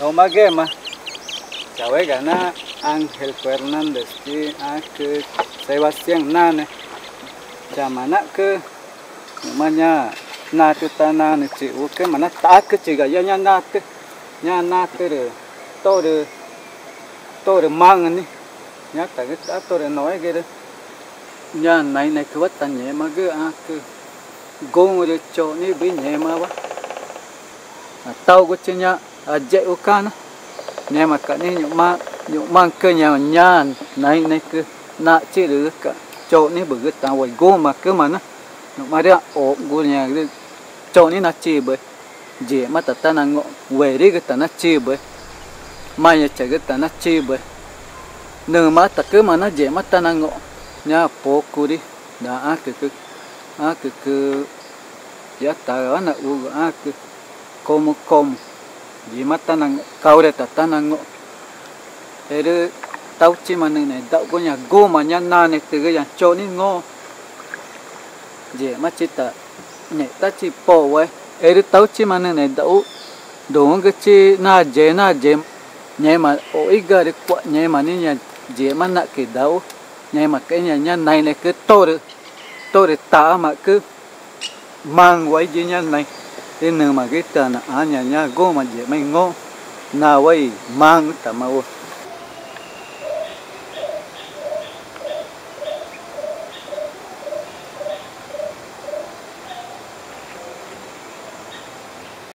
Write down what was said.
no magema Chawe gana Ángel Fernández chi ak ah, que, Sebastián nane. Chamana que manya na tu ta, na ne chi, u ke mana ta ke chi, ga, ya nya na ke nya na ke re, to re to, re mang ni. Nya ta ke ta, to, re nói ke eh, re nya nai nai ke wat tan nhẹ ma cứ ak ah, gong, re, cho, ni, bi nhẹ ma wa. tao có chơi nya à dễ u ca nó nhẹ mà cả ni nhụng mà nhụng mang cơ nhà nya này này cứ nạ chỉ được cả chỗ ni bự ta tao quay gông mà cứ mà nó mà ra ổ gông nhà cái chỗ ni nạ chỉ bởi dễ mà ta ta năng ngộ về đi cái ta nạ chỉ bởi mai nhà chạy cái ta nạ chỉ bởi nửa mà ta cứ mà nó dễ mà ta năng ngộ nya poku di da aku ke aku ke ya ta na u aku como como di mata nang kau de ta tanang ere tau chi mà này có go mà nhà na này từ cái cho ni ngô dễ mà chỉ ta ta chỉ bỏ vậy ere tau chi mà này đậu đúng cái chi na je na je, nhẹ mà ôi được quậy nhẹ mà ni nhà dễ mà na cái đậu nhảy mà cái nhà nhà này này cứ to được to ta mà cứ mang quay gì nhà này thế nữa mà cái tên là à nhà nhà go mà dễ mày ngô na vậy mang tạm mà